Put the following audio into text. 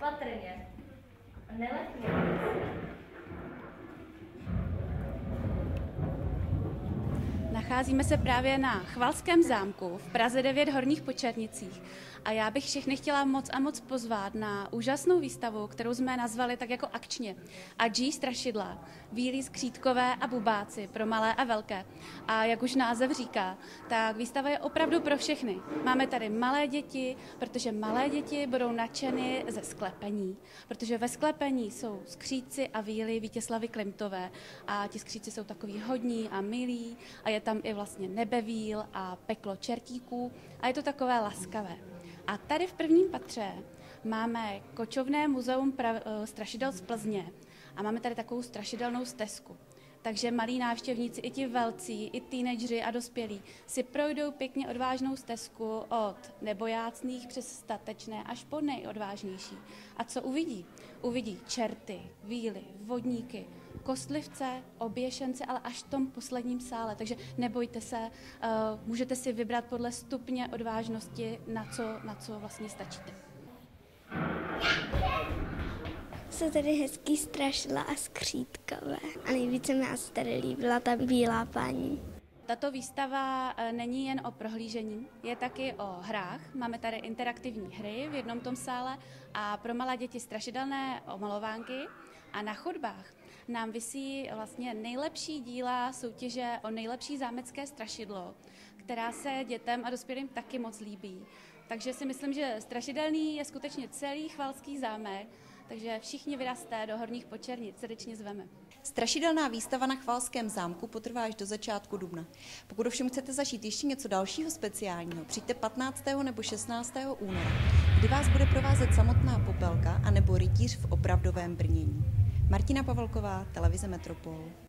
opatrně. nela. Nacházíme se právě na Chvalském zámku v Praze 9 Horních Počernicích a já bych všechny chtěla moc a moc pozvat na úžasnou výstavu, kterou jsme nazvali tak jako akčně. A G strašidla, víly skřítkové a bubáci pro malé a velké. A jak už název říká, tak výstava je opravdu pro všechny. Máme tady malé děti, protože malé děti budou nadšeny ze sklepení, protože ve sklepení jsou skříci a víly Vítězslavy Klimtové a ti skříci jsou takový hodní a milí a je tam i vlastně nebevíl a peklo čertíků a je to takové laskavé. A tady v prvním patře máme kočovné muzeum pra- eh, strašidel z Plzně a máme tady takovou strašidelnou stezku. Takže malí návštěvníci, i ti velcí, i teenageři a dospělí si projdou pěkně odvážnou stezku od nebojácných přes statečné až po nejodvážnější. A co uvidí? Uvidí čerty, víly, vodníky, kostlivce, oběšence, ale až v tom posledním sále. Takže nebojte se, uh, můžete si vybrat podle stupně odvážnosti, na co, na co vlastně stačíte. Jsou tady hezký strašila a skřítkové. A nejvíce mi asi tady líbila ta bílá paní. Tato výstava eh, není jen o prohlížení, je taky o hrách. Máme tady interaktivní hry v jednom tom sále a pro malé děti strašidelné omalovánky. A na chodbách nám visí vlastně nejlepší díla soutěže o nejlepší zámecké strašidlo, která se dětem a dospělým taky moc líbí. Takže si myslím, že strašidelný je skutečně celý chvalský zámek, takže všichni vyrasté do Horních Počernic, srdečně zveme. Strašidelná výstava na Chvalském zámku potrvá až do začátku dubna. Pokud ovšem chcete zažít ještě něco dalšího speciálního, přijďte 15. nebo 16. února, kdy vás bude provázet samotná popelka a nebo rytíř v opravdovém brnění. Martina Pavelková, televize Metropol.